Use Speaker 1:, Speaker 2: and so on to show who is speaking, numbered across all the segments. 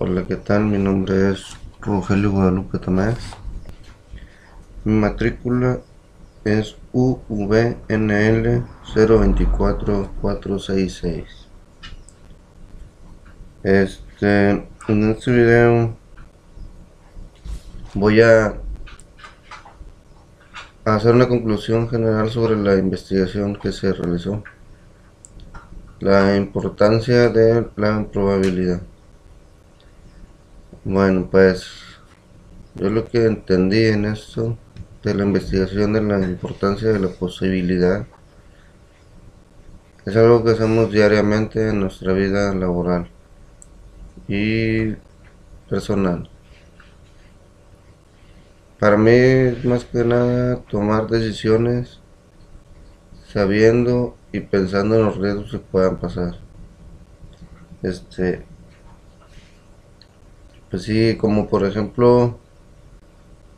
Speaker 1: Hola, ¿qué tal? Mi nombre es Rogelio Guadalupe Tomás. Mi matrícula es UVNL 024466. Este, en este video voy a hacer una conclusión general sobre la investigación que se realizó. La importancia de la probabilidad. Bueno, pues yo lo que entendí en esto de la investigación de la importancia de la posibilidad es algo que hacemos diariamente en nuestra vida laboral y personal. Para mí es más que nada tomar decisiones sabiendo y pensando en los riesgos que puedan pasar. Este, pues sí, como por ejemplo,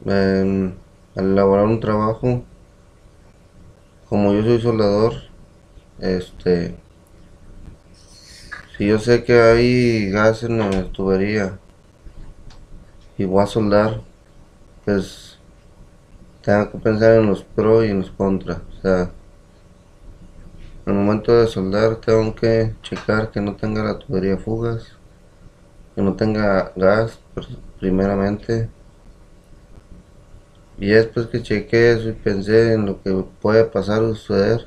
Speaker 1: al elaborar un trabajo, como yo soy soldador, este, si yo sé que hay gas en la tubería y voy a soldar, pues tengo que pensar en los pros y en los contras. O sea, al momento de soldar tengo que checar que no tenga la tubería fugas, que no tenga gas primeramente. Y después que chequé eso y pensé en lo que puede pasar o suceder,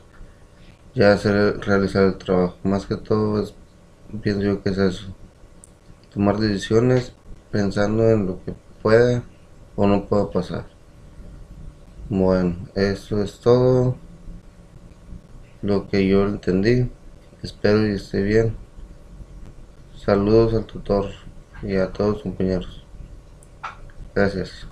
Speaker 1: ya hacer realizar el trabajo. Más que todo es, pienso yo que es eso. Tomar decisiones pensando en lo que pueda o no pueda pasar. Bueno, eso es todo lo que yo entendí. Espero y esté bien. Saludos al tutor y a todos compañeros. Gracias.